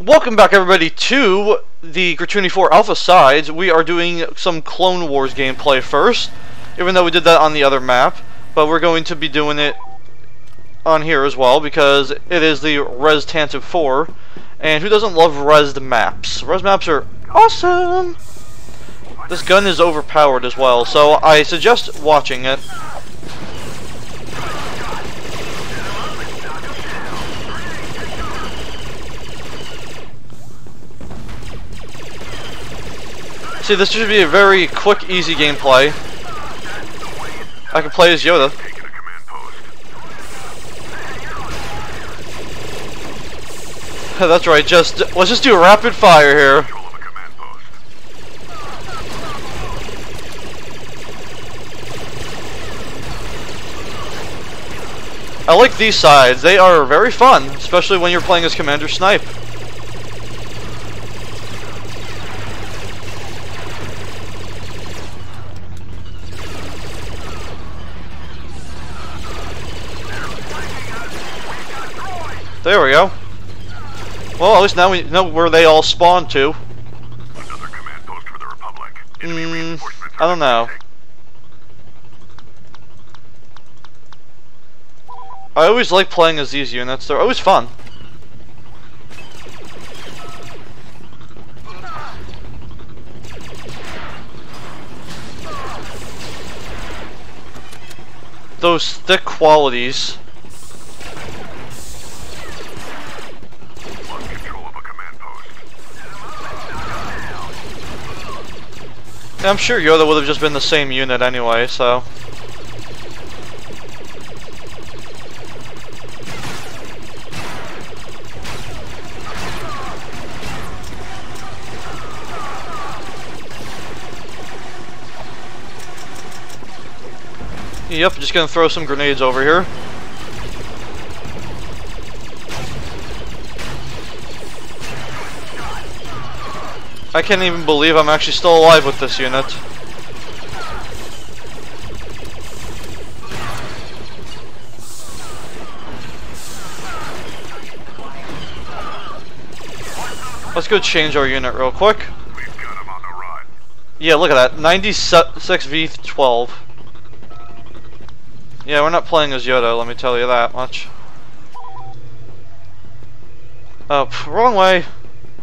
Welcome back everybody to the Kratuuni 4 Alpha Sides. We are doing some Clone Wars gameplay first, even though we did that on the other map, but we're going to be doing it on here as well because it is the Res Tantive 4, and who doesn't love Res maps? Res maps are awesome! This gun is overpowered as well, so I suggest watching it. See, this should be a very quick, easy gameplay. I can play as Yoda. That's right, just let's just do a rapid fire here. I like these sides. They are very fun, especially when you're playing as Commander Snipe. There we go. Well, at least now we know where they all spawn to. Mm, I don't know. I always like playing as these units. They're always fun. Those thick qualities. I'm sure Yoda would have just been the same unit anyway, so... Yep, just gonna throw some grenades over here. I can't even believe I'm actually still alive with this unit. Let's go change our unit real quick. Yeah, look at that. 96 V12. Yeah, we're not playing as Yoda, let me tell you that much. Oh, wrong way.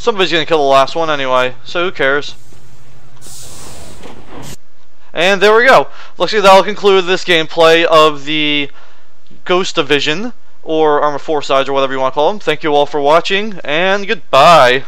Somebody's gonna kill the last one anyway, so who cares? And there we go. Looks like that'll conclude this gameplay of the Ghost Division, or Arma 4 sides, or whatever you want to call them. Thank you all for watching, and goodbye.